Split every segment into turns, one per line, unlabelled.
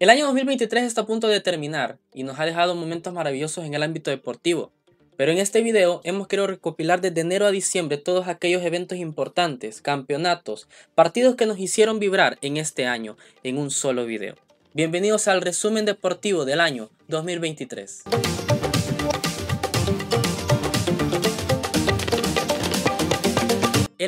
El año 2023 está a punto de terminar y nos ha dejado momentos maravillosos en el ámbito deportivo. Pero en este video hemos querido recopilar desde enero a diciembre todos aquellos eventos importantes, campeonatos, partidos que nos hicieron vibrar en este año en un solo video. Bienvenidos al resumen deportivo del año 2023.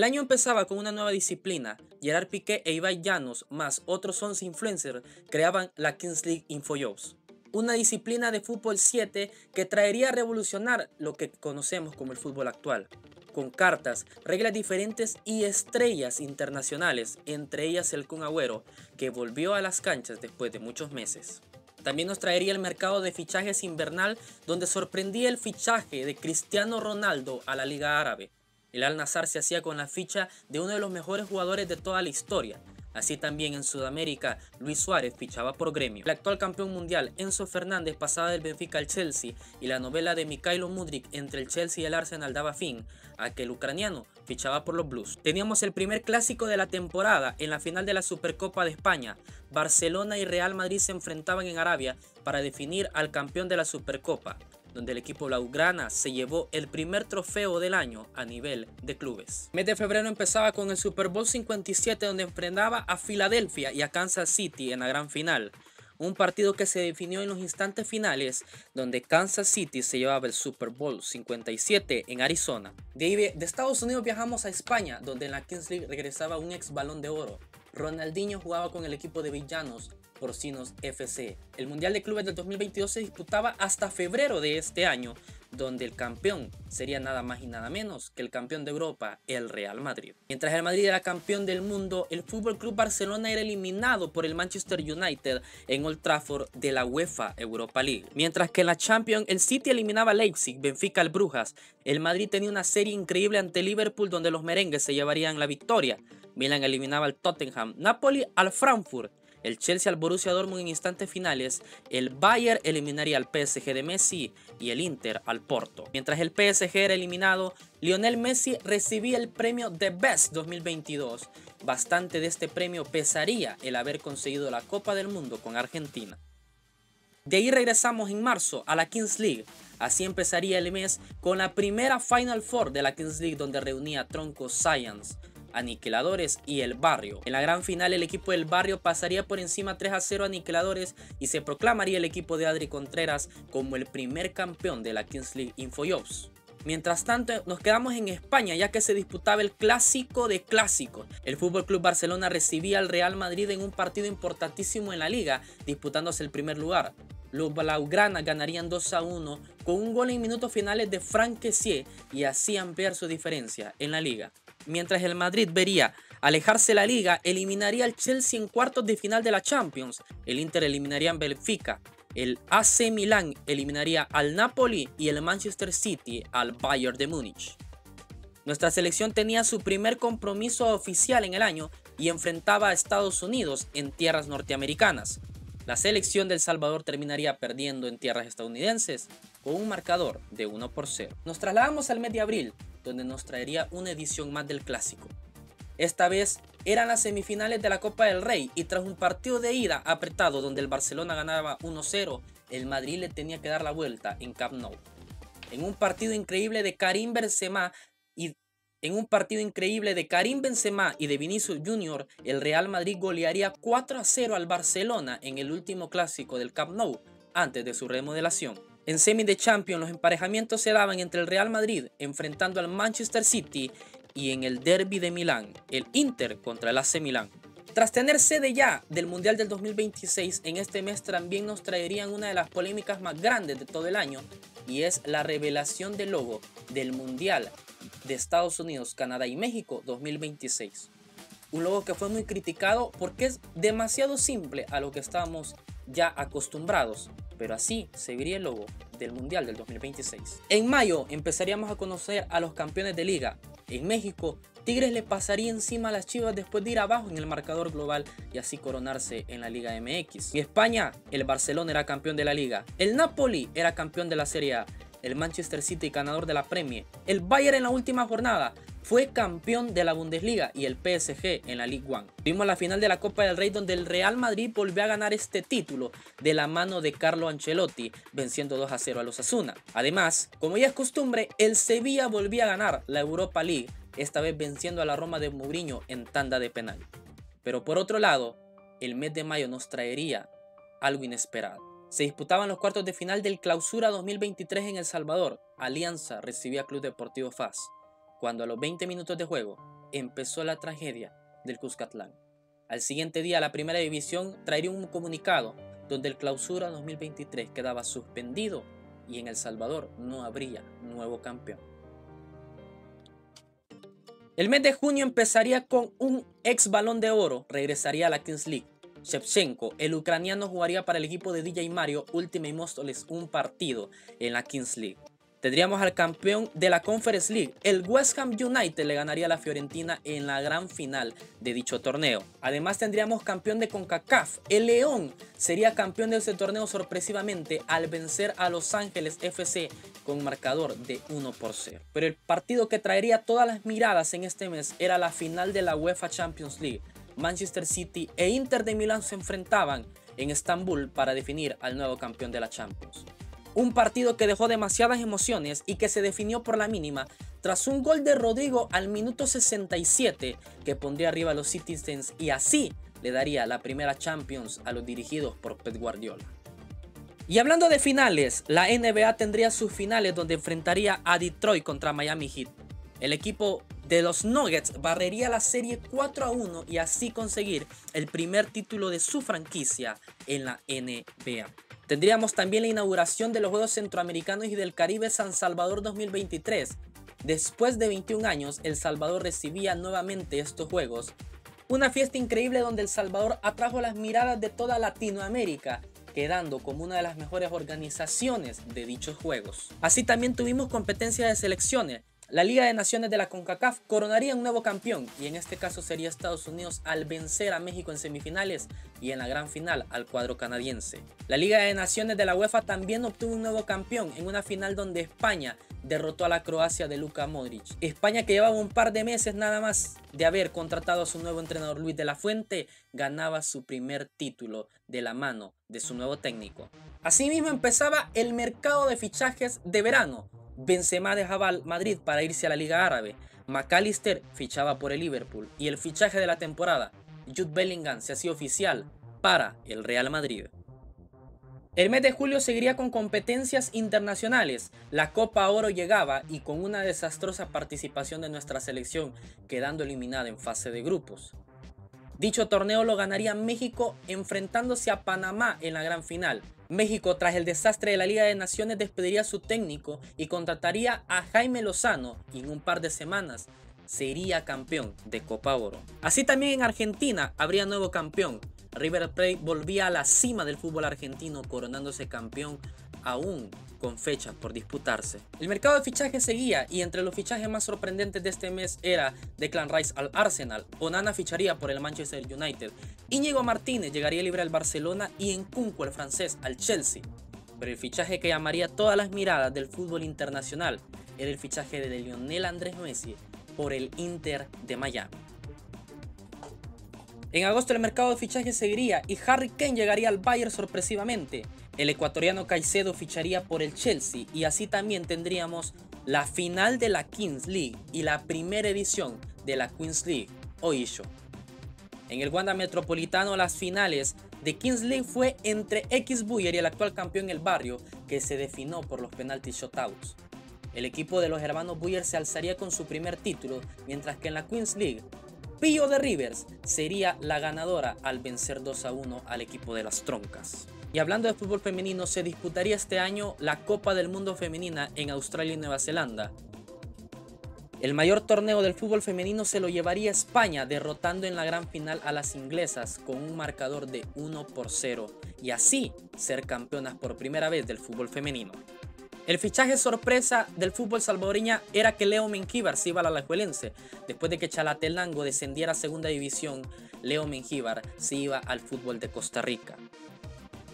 El año empezaba con una nueva disciplina. Gerard Piqué e Ibai Llanos, más otros 11 influencers, creaban la Kings League InfoJobs. Una disciplina de fútbol 7 que traería a revolucionar lo que conocemos como el fútbol actual. Con cartas, reglas diferentes y estrellas internacionales, entre ellas el Kun Agüero, que volvió a las canchas después de muchos meses. También nos traería el mercado de fichajes invernal, donde sorprendía el fichaje de Cristiano Ronaldo a la Liga Árabe el Al-Nassr se hacía con la ficha de uno de los mejores jugadores de toda la historia. Así también en Sudamérica, Luis Suárez fichaba por Gremio. El actual campeón mundial, Enzo Fernández, pasaba del Benfica al Chelsea y la novela de Mikhailo Mudrik entre el Chelsea y el Arsenal daba fin a que el ucraniano fichaba por los Blues. Teníamos el primer clásico de la temporada en la final de la Supercopa de España. Barcelona y Real Madrid se enfrentaban en Arabia para definir al campeón de la Supercopa donde el equipo Blaugrana se llevó el primer trofeo del año a nivel de clubes. mes de febrero empezaba con el Super Bowl 57 donde enfrentaba a Filadelfia y a Kansas City en la gran final. Un partido que se definió en los instantes finales donde Kansas City se llevaba el Super Bowl 57 en Arizona. De, de Estados Unidos viajamos a España donde en la Kings League regresaba un ex balón de oro. Ronaldinho jugaba con el equipo de Villanos Porcinos FC. El Mundial de Clubes del 2022 se disputaba hasta febrero de este año, donde el campeón sería nada más y nada menos que el campeón de Europa, el Real Madrid. Mientras el Madrid era campeón del mundo, el Fútbol Club Barcelona era eliminado por el Manchester United en Old Trafford de la UEFA Europa League. Mientras que en la Champions el City eliminaba a Leipzig, Benfica al Brujas, el Madrid tenía una serie increíble ante Liverpool donde los merengues se llevarían la victoria. Milan eliminaba al Tottenham, Napoli al Frankfurt el Chelsea al Borussia Dortmund en instantes finales, el Bayern eliminaría al PSG de Messi y el Inter al Porto. Mientras el PSG era eliminado, Lionel Messi recibía el premio The Best 2022. Bastante de este premio pesaría el haber conseguido la Copa del Mundo con Argentina. De ahí regresamos en marzo a la Kings League. Así empezaría el mes con la primera Final Four de la Kings League donde reunía Tronco Science, Aniquiladores y el Barrio. En la gran final el equipo del Barrio pasaría por encima 3 a 0 Aniquiladores y se proclamaría el equipo de Adri Contreras como el primer campeón de la Kings League Infojobs. Mientras tanto, nos quedamos en España ya que se disputaba el clásico de clásicos. El Fútbol Club Barcelona recibía al Real Madrid en un partido importantísimo en la liga, disputándose el primer lugar. Los Blaugrana ganarían 2 a 1 con un gol en minutos finales de Kessier y así ampliar su diferencia en la liga mientras el Madrid vería alejarse la liga, eliminaría al Chelsea en cuartos de final de la Champions, el Inter eliminaría al Benfica, el AC Milan eliminaría al Napoli y el Manchester City al Bayern de Múnich. Nuestra selección tenía su primer compromiso oficial en el año y enfrentaba a Estados Unidos en tierras norteamericanas. La selección del Salvador terminaría perdiendo en tierras estadounidenses con un marcador de 1 por 0. Nos trasladamos al mes de abril, donde nos traería una edición más del clásico. Esta vez eran las semifinales de la Copa del Rey y tras un partido de ida apretado donde el Barcelona ganaba 1-0, el Madrid le tenía que dar la vuelta en Camp Nou. En un partido increíble de Karim Benzema y en un partido increíble de Karim Benzema y de Vinicius Jr., el Real Madrid golearía 4 0 al Barcelona en el último clásico del Camp Nou antes de su remodelación. En semi de Champions los emparejamientos se daban entre el Real Madrid enfrentando al Manchester City y en el Derby de Milán, el Inter contra el AC Milán. Tras tener sede ya del Mundial del 2026, en este mes también nos traerían una de las polémicas más grandes de todo el año y es la revelación del logo del Mundial de Estados Unidos, Canadá y México 2026. Un logo que fue muy criticado porque es demasiado simple a lo que estamos ya acostumbrados pero así se el logo del Mundial del 2026. En mayo empezaríamos a conocer a los campeones de liga. En México, Tigres le pasaría encima a las Chivas después de ir abajo en el marcador global y así coronarse en la Liga MX. En España, el Barcelona era campeón de la liga. El Napoli era campeón de la Serie A. El Manchester City ganador de la Premier. El Bayern en la última jornada fue campeón de la Bundesliga y el PSG en la Ligue 1. Vimos la final de la Copa del Rey donde el Real Madrid volvió a ganar este título de la mano de Carlo Ancelotti, venciendo 2 a 0 a los Asuna. Además, como ya es costumbre, el Sevilla volvía a ganar la Europa League, esta vez venciendo a la Roma de Mourinho en tanda de penal. Pero por otro lado, el mes de mayo nos traería algo inesperado. Se disputaban los cuartos de final del Clausura 2023 en El Salvador. Alianza recibía Club Deportivo FAS cuando a los 20 minutos de juego empezó la tragedia del Cuscatlán. Al siguiente día la primera división traería un comunicado donde el clausura 2023 quedaba suspendido y en El Salvador no habría nuevo campeón. El mes de junio empezaría con un ex balón de oro, regresaría a la Kings League. Shevchenko, el ucraniano, jugaría para el equipo de DJ Mario Ultimate Móstoles un partido en la Kings League. Tendríamos al campeón de la Conference League. El West Ham United le ganaría a la Fiorentina en la gran final de dicho torneo. Además tendríamos campeón de CONCACAF. El León sería campeón de ese torneo sorpresivamente al vencer a Los Ángeles FC con marcador de 1 por 0. Pero el partido que traería todas las miradas en este mes era la final de la UEFA Champions League. Manchester City e Inter de Milán se enfrentaban en Estambul para definir al nuevo campeón de la Champions. Un partido que dejó demasiadas emociones y que se definió por la mínima tras un gol de Rodrigo al minuto 67 que pondría arriba a los Citizens y así le daría la primera Champions a los dirigidos por Pep Guardiola. Y hablando de finales, la NBA tendría sus finales donde enfrentaría a Detroit contra Miami Heat. El equipo de los Nuggets barrería la serie 4 a 1 y así conseguir el primer título de su franquicia en la NBA. Tendríamos también la inauguración de los Juegos Centroamericanos y del Caribe San Salvador 2023. Después de 21 años, El Salvador recibía nuevamente estos Juegos. Una fiesta increíble donde El Salvador atrajo las miradas de toda Latinoamérica, quedando como una de las mejores organizaciones de dichos Juegos. Así también tuvimos competencia de selecciones, la Liga de Naciones de la CONCACAF coronaría un nuevo campeón y en este caso sería Estados Unidos al vencer a México en semifinales y en la gran final al cuadro canadiense. La Liga de Naciones de la UEFA también obtuvo un nuevo campeón en una final donde España derrotó a la Croacia de Luka Modric. España que llevaba un par de meses nada más de haber contratado a su nuevo entrenador Luis de la Fuente, ganaba su primer título de la mano de su nuevo técnico. Asimismo empezaba el mercado de fichajes de verano Benzema dejaba Madrid para irse a la Liga Árabe. McAllister fichaba por el Liverpool. Y el fichaje de la temporada, Jude Bellingham, se hacía oficial para el Real Madrid. El mes de julio seguiría con competencias internacionales. La Copa Oro llegaba y con una desastrosa participación de nuestra selección, quedando eliminada en fase de grupos. Dicho torneo lo ganaría México enfrentándose a Panamá en la gran final. México, tras el desastre de la Liga de Naciones, despediría a su técnico y contrataría a Jaime Lozano y en un par de semanas sería campeón de Copa Oro. Así también en Argentina habría nuevo campeón. River Plate volvía a la cima del fútbol argentino coronándose campeón aún con fechas por disputarse. El mercado de fichajes seguía y entre los fichajes más sorprendentes de este mes era Declan Rice al Arsenal, Onana ficharía por el Manchester United, Íñigo Martínez llegaría libre al Barcelona y Encunco el francés al Chelsea. Pero el fichaje que llamaría todas las miradas del fútbol internacional era el fichaje de Lionel Andrés Messi por el Inter de Miami. En agosto el mercado de fichajes seguiría y Harry Kane llegaría al Bayern sorpresivamente. El ecuatoriano Caicedo ficharía por el Chelsea y así también tendríamos la final de la Kings League y la primera edición de la Queens League o ISHO. En el Wanda Metropolitano las finales de Kings League fue entre X Buyer y el actual campeón El Barrio que se definió por los penalty shotouts. El equipo de los hermanos Buyer se alzaría con su primer título, mientras que en la Queens League Pillo de Rivers sería la ganadora al vencer 2 a 1 al equipo de las Troncas. Y hablando de fútbol femenino, se disputaría este año la Copa del Mundo Femenina en Australia y Nueva Zelanda. El mayor torneo del fútbol femenino se lo llevaría España, derrotando en la gran final a las inglesas con un marcador de 1 por 0 y así ser campeonas por primera vez del fútbol femenino. El fichaje sorpresa del fútbol salvadoreña era que Leo Mengíbar se iba a la Alajuelense. Después de que Chalatenango descendiera a segunda división, Leo Mengíbar se iba al fútbol de Costa Rica.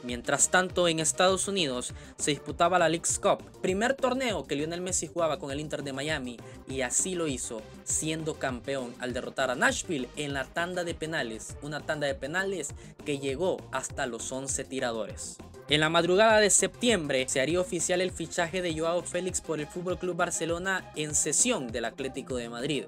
Mientras tanto, en Estados Unidos se disputaba la League's Cup, primer torneo que Lionel Messi jugaba con el Inter de Miami y así lo hizo, siendo campeón al derrotar a Nashville en la tanda de penales, una tanda de penales que llegó hasta los 11 tiradores. En la madrugada de septiembre se haría oficial el fichaje de Joao Félix por el FC Barcelona en sesión del Atlético de Madrid.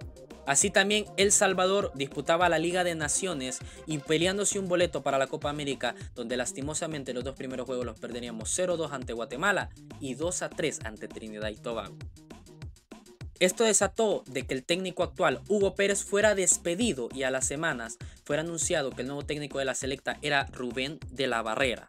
Así también El Salvador disputaba la Liga de Naciones y peleándose un boleto para la Copa América, donde lastimosamente los dos primeros juegos los perderíamos 0-2 ante Guatemala y 2-3 ante Trinidad y Tobago. Esto desató de que el técnico actual, Hugo Pérez, fuera despedido y a las semanas fuera anunciado que el nuevo técnico de la selecta era Rubén de la Barrera.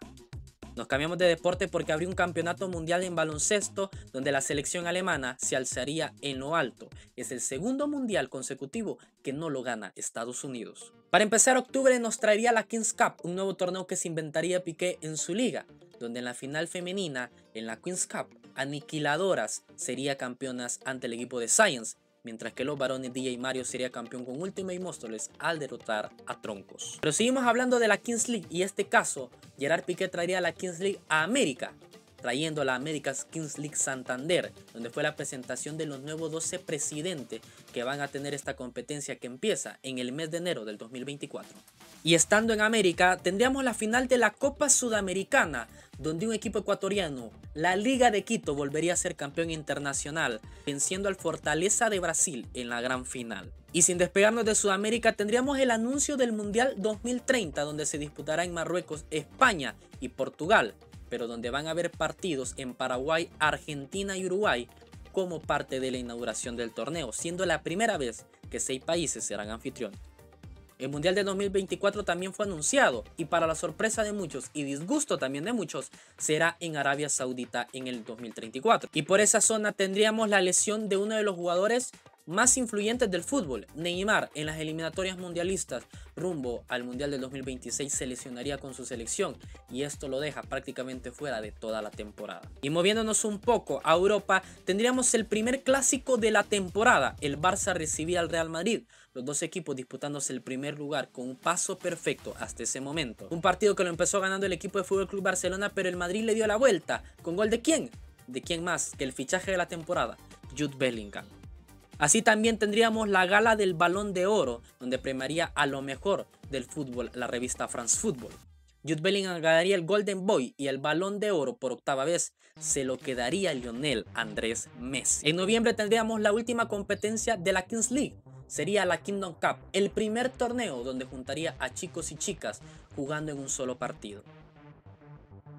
Nos cambiamos de deporte porque abrió un campeonato mundial en baloncesto donde la selección alemana se alzaría en lo alto. Es el segundo mundial consecutivo que no lo gana Estados Unidos. Para empezar, octubre nos traería la Kings Cup, un nuevo torneo que se inventaría Piqué en su liga, donde en la final femenina, en la Queen's Cup, Aniquiladoras sería campeonas ante el equipo de Science mientras que los varones DJ Mario sería campeón con Ultimate Móstoles al derrotar a Troncos. Pero seguimos hablando de la Kings League y este caso, Gerard Piqué traería la Kings League a América, trayendo a la America's Kings League Santander, donde fue la presentación de los nuevos 12 presidentes que van a tener esta competencia que empieza en el mes de enero del 2024. Y estando en América, tendríamos la final de la Copa Sudamericana, donde un equipo ecuatoriano, la Liga de Quito, volvería a ser campeón internacional, venciendo al Fortaleza de Brasil en la gran final. Y sin despegarnos de Sudamérica, tendríamos el anuncio del Mundial 2030, donde se disputará en Marruecos, España y Portugal, pero donde van a haber partidos en Paraguay, Argentina y Uruguay como parte de la inauguración del torneo, siendo la primera vez que seis países serán anfitriones. El Mundial de 2024 también fue anunciado y para la sorpresa de muchos y disgusto también de muchos, será en Arabia Saudita en el 2034. Y por esa zona tendríamos la lesión de uno de los jugadores más influyentes del fútbol. Neymar en las eliminatorias mundialistas rumbo al Mundial del 2026 se lesionaría con su selección y esto lo deja prácticamente fuera de toda la temporada. Y moviéndonos un poco a Europa, tendríamos el primer clásico de la temporada. El Barça recibía al Real Madrid, los dos equipos disputándose el primer lugar con un paso perfecto hasta ese momento. Un partido que lo empezó ganando el equipo de Fútbol Club Barcelona, pero el Madrid le dio la vuelta. ¿Con gol de quién? ¿De quién más que el fichaje de la temporada? Jude Bellingham. Así también tendríamos la gala del Balón de Oro, donde premiaría a lo mejor del fútbol la revista France Football. Jude Bellingham ganaría el Golden Boy y el Balón de Oro por octava vez se lo quedaría Lionel Andrés Messi. En noviembre tendríamos la última competencia de la Kings League. Sería la Kingdom Cup, el primer torneo donde juntaría a chicos y chicas jugando en un solo partido.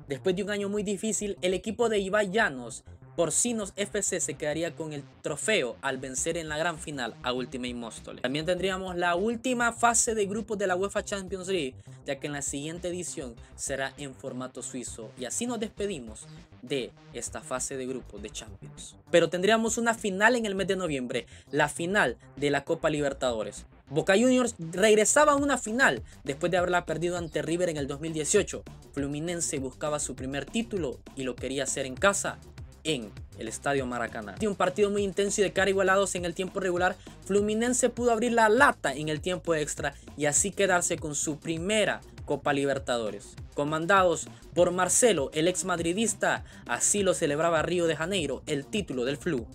Después de un año muy difícil, el equipo de Ibai Llanos Porcinos FC se quedaría con el trofeo al vencer en la gran final a Ultimate Móstoles. También tendríamos la última fase de grupos de la UEFA Champions League, ya que en la siguiente edición será en formato suizo. Y así nos despedimos de esta fase de grupos de Champions. Pero tendríamos una final en el mes de noviembre, la final de la Copa Libertadores. Boca Juniors regresaba a una final después de haberla perdido ante River en el 2018. Fluminense buscaba su primer título y lo quería hacer en casa en el Estadio Maracaná. Un partido muy intenso y de cara igualados en el tiempo regular, Fluminense pudo abrir la lata en el tiempo extra y así quedarse con su primera Copa Libertadores. Comandados por Marcelo, el ex madridista, así lo celebraba Río de Janeiro, el título del Flu.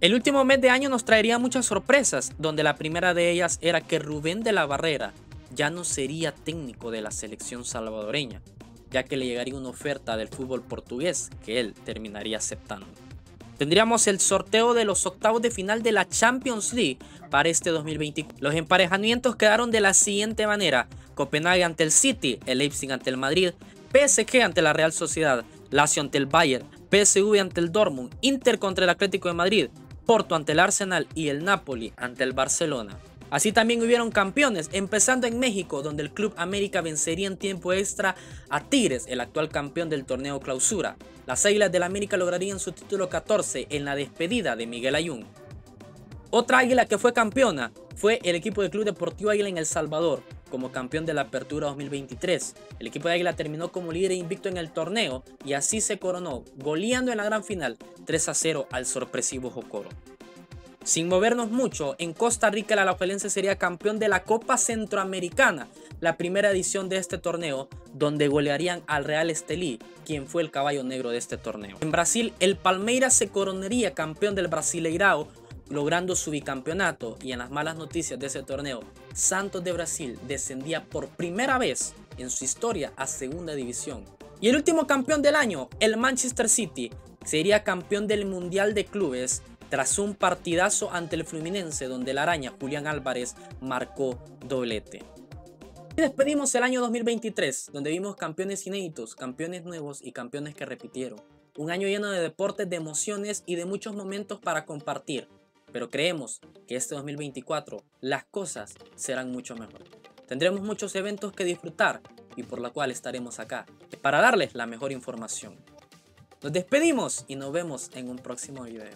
El último mes de año nos traería muchas sorpresas, donde la primera de ellas era que Rubén de la Barrera ya no sería técnico de la selección salvadoreña ya que le llegaría una oferta del fútbol portugués que él terminaría aceptando. Tendríamos el sorteo de los octavos de final de la Champions League para este 2024. Los emparejamientos quedaron de la siguiente manera. Copenhague ante el City, el Leipzig ante el Madrid, PSG ante la Real Sociedad, Lazio ante el Bayern, PSV ante el Dortmund, Inter contra el Atlético de Madrid, Porto ante el Arsenal y el Napoli ante el Barcelona. Así también hubieron campeones, empezando en México, donde el Club América vencería en tiempo extra a Tigres, el actual campeón del torneo clausura. Las Águilas del América lograrían su título 14 en la despedida de Miguel Ayun. Otra águila que fue campeona fue el equipo del Club Deportivo Águila en El Salvador, como campeón de la Apertura 2023. El equipo de Águila terminó como líder invicto en el torneo y así se coronó, goleando en la gran final 3 a 0 al sorpresivo Jocoro. Sin movernos mucho, en Costa Rica el Alajuelense sería campeón de la Copa Centroamericana, la primera edición de este torneo, donde golearían al Real Estelí, quien fue el caballo negro de este torneo. En Brasil, el Palmeiras se coronaría campeón del Brasileirao, logrando su bicampeonato y en las malas noticias de ese torneo, Santos de Brasil descendía por primera vez en su historia a segunda división. Y el último campeón del año, el Manchester City, sería campeón del Mundial de Clubes tras un partidazo ante el Fluminense donde la araña Julián Álvarez marcó doblete. Y despedimos el año 2023, donde vimos campeones inéditos, campeones nuevos y campeones que repitieron. Un año lleno de deportes, de emociones y de muchos momentos para compartir. Pero creemos que este 2024 las cosas serán mucho mejor. Tendremos muchos eventos que disfrutar y por la cual estaremos acá para darles la mejor información. Nos despedimos y nos vemos en un próximo video.